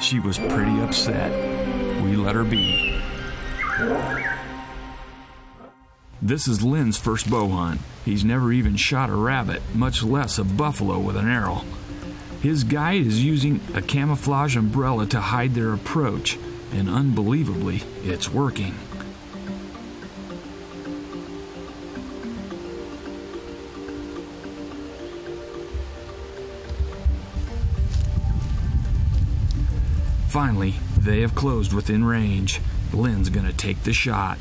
She was pretty upset. We let her be. This is Lynn's first bow hunt. He's never even shot a rabbit, much less a buffalo with an arrow. His guide is using a camouflage umbrella to hide their approach, and unbelievably, it's working. Finally, they have closed within range. Lynn's gonna take the shot.